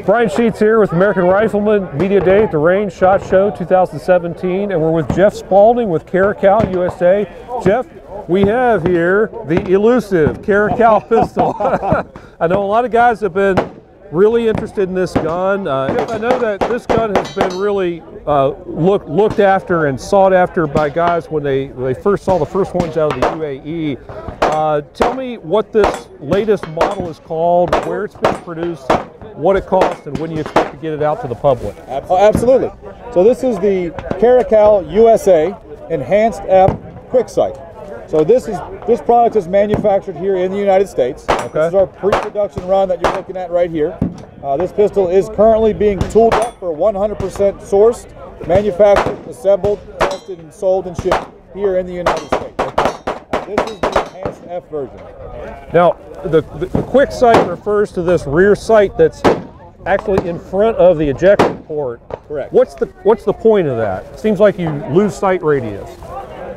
Brian Sheetz here with American Rifleman Media Day at the Range SHOT Show 2017, and we're with Jeff Spalding with Caracal USA. Jeff, we have here the elusive Caracal pistol. I know a lot of guys have been really interested in this gun. Uh, Jeff, I know that this gun has been really uh, look, looked after and sought after by guys when they, when they first saw the first ones out of the UAE. Uh, tell me what this latest model is called, where it's been produced, what it costs, and when you expect to get it out to the public. Oh, absolutely. So this is the Caracal USA Enhanced F Quick Sight. So this is this product is manufactured here in the United States. Okay. This is our pre-production run that you're looking at right here. Uh, this pistol is currently being tooled up for 100% sourced, manufactured, assembled, tested, and sold and shipped here in the United States. This is the Enhanced F version. Now, the, the, quick sight refers to this rear sight that's actually in front of the ejector port. Correct. What's the what's the point of that? Seems like you lose sight radius.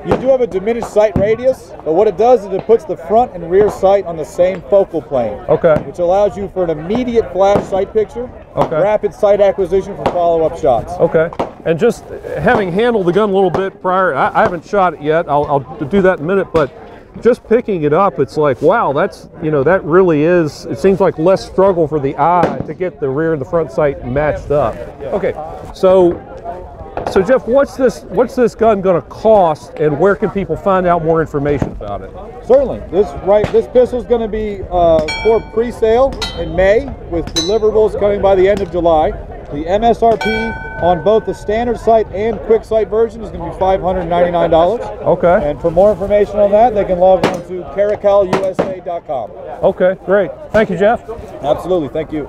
You do have a diminished sight radius, but what it does is it puts the front and rear sight on the same focal plane. Okay. Which allows you for an immediate flash sight picture, Okay. rapid sight acquisition for follow-up shots. Okay. And just having handled the gun a little bit prior, I, I haven't shot it yet. I'll, I'll do that in a minute, but just picking it up, it's like, wow, that's, you know, that really is, it seems like less struggle for the eye to get the rear and the front sight matched up. Okay. So, so Jeff, what's this, what's this gun to cost and where can people find out more information about it? Certainly, this right this pistol is going to be uh, for pre-sale in May with deliverables coming by the end of July. The MSRP on both the standard sight and quick sight version is going to be $599. Okay. And for more information on that, they can log on to caracalusa.com. Okay, great. Thank you, Jeff. Absolutely, thank you.